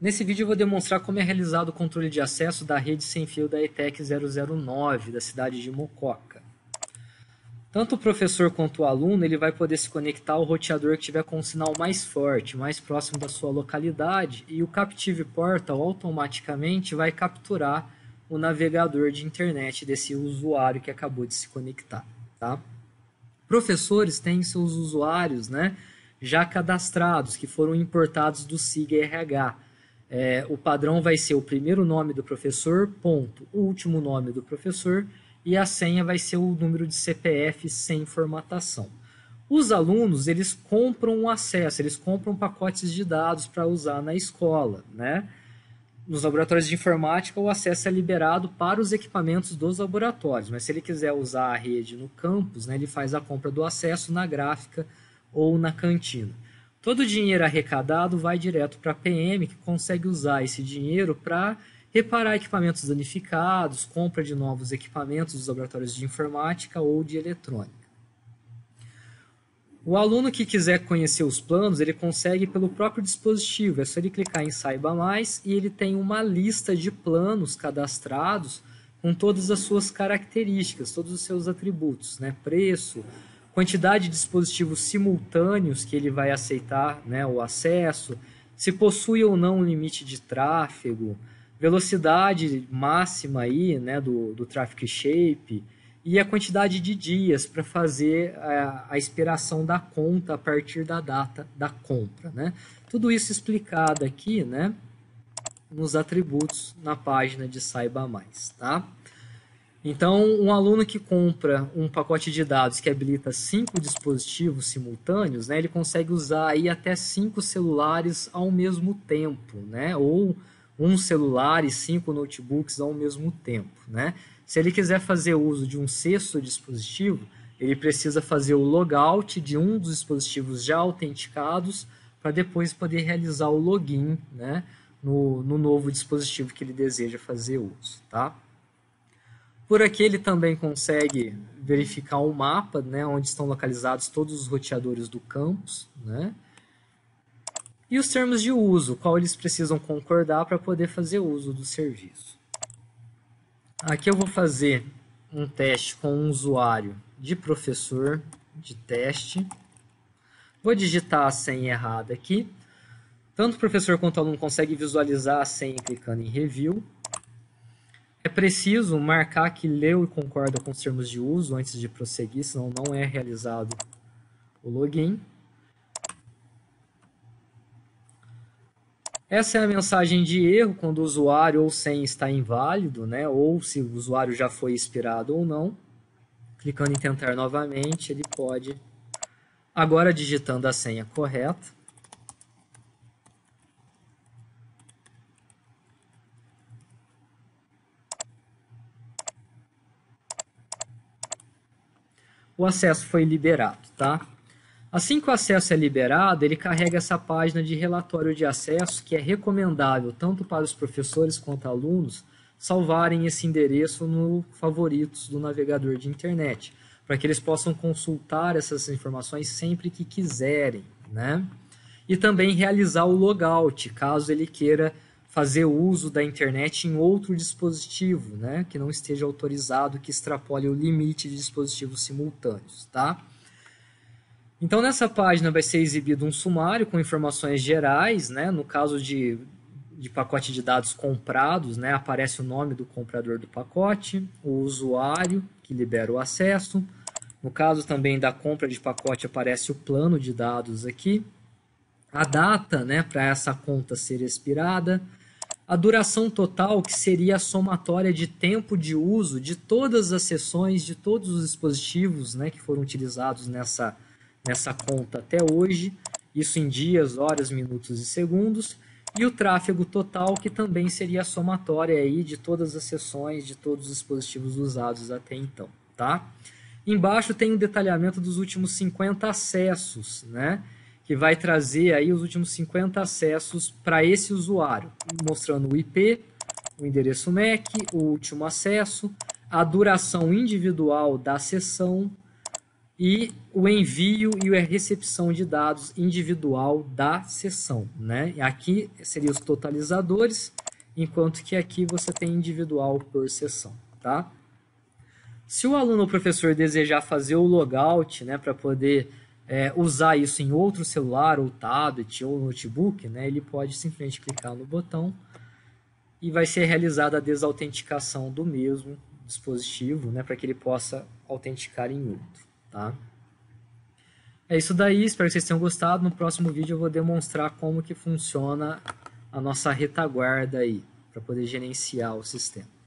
Nesse vídeo eu vou demonstrar como é realizado o controle de acesso da rede sem fio da ETEC 009, da cidade de Mococa. Tanto o professor quanto o aluno ele vai poder se conectar ao roteador que tiver com um sinal mais forte, mais próximo da sua localidade, e o Captive Portal automaticamente vai capturar o navegador de internet desse usuário que acabou de se conectar. Tá? Professores têm seus usuários né, já cadastrados, que foram importados do SIGA RH é, o padrão vai ser o primeiro nome do professor, ponto, o último nome do professor, e a senha vai ser o número de CPF sem formatação. Os alunos, eles compram um acesso, eles compram pacotes de dados para usar na escola, né? Nos laboratórios de informática, o acesso é liberado para os equipamentos dos laboratórios, mas se ele quiser usar a rede no campus, né, ele faz a compra do acesso na gráfica ou na cantina. Todo o dinheiro arrecadado vai direto para a PM, que consegue usar esse dinheiro para reparar equipamentos danificados, compra de novos equipamentos dos laboratórios de informática ou de eletrônica. O aluno que quiser conhecer os planos, ele consegue pelo próprio dispositivo. É só ele clicar em Saiba Mais e ele tem uma lista de planos cadastrados com todas as suas características, todos os seus atributos, né? preço, quantidade de dispositivos simultâneos que ele vai aceitar né, o acesso, se possui ou não um limite de tráfego, velocidade máxima aí, né, do, do traffic shape e a quantidade de dias para fazer a, a expiração da conta a partir da data da compra. Né? Tudo isso explicado aqui né, nos atributos na página de Saiba Mais. Tá? Então, um aluno que compra um pacote de dados que habilita cinco dispositivos simultâneos, né, ele consegue usar aí até cinco celulares ao mesmo tempo, né, ou um celular e cinco notebooks ao mesmo tempo. Né? Se ele quiser fazer uso de um sexto dispositivo, ele precisa fazer o logout de um dos dispositivos já autenticados para depois poder realizar o login né, no, no novo dispositivo que ele deseja fazer uso. Tá? Por aqui ele também consegue verificar um mapa, né, onde estão localizados todos os roteadores do campus, né? E os termos de uso, qual eles precisam concordar para poder fazer uso do serviço. Aqui eu vou fazer um teste com um usuário de professor de teste. Vou digitar a senha errada aqui. Tanto o professor quanto o aluno conseguem visualizar a senha clicando em Review. É preciso marcar que leu e concorda com os termos de uso antes de prosseguir, senão não é realizado o login. Essa é a mensagem de erro quando o usuário ou senha está inválido, né? ou se o usuário já foi expirado ou não. Clicando em tentar novamente, ele pode, agora digitando a senha correta, o acesso foi liberado, tá? Assim que o acesso é liberado, ele carrega essa página de relatório de acesso que é recomendável tanto para os professores quanto alunos salvarem esse endereço no favoritos do navegador de internet, para que eles possam consultar essas informações sempre que quiserem, né? E também realizar o logout, caso ele queira fazer uso da internet em outro dispositivo, né, que não esteja autorizado, que extrapole o limite de dispositivos simultâneos, tá? Então nessa página vai ser exibido um sumário com informações gerais, né, no caso de, de pacote de dados comprados, né, aparece o nome do comprador do pacote, o usuário que libera o acesso, no caso também da compra de pacote aparece o plano de dados aqui, a data né, para essa conta ser expirada, a duração total, que seria a somatória de tempo de uso de todas as sessões, de todos os dispositivos né, que foram utilizados nessa, nessa conta até hoje, isso em dias, horas, minutos e segundos, e o tráfego total, que também seria a somatória aí de todas as sessões, de todos os dispositivos usados até então. Tá? Embaixo tem um detalhamento dos últimos 50 acessos, né? Que vai trazer aí os últimos 50 acessos para esse usuário, mostrando o IP, o endereço MAC, o último acesso, a duração individual da sessão e o envio e a recepção de dados individual da sessão. Né? Aqui seriam os totalizadores, enquanto que aqui você tem individual por sessão. Tá? Se o aluno ou professor desejar fazer o logout né, para poder é, usar isso em outro celular, ou tablet, ou notebook, né, ele pode simplesmente clicar no botão e vai ser realizada a desautenticação do mesmo dispositivo, né, para que ele possa autenticar em outro. Tá? É isso daí, espero que vocês tenham gostado. No próximo vídeo eu vou demonstrar como que funciona a nossa retaguarda aí, para poder gerenciar o sistema.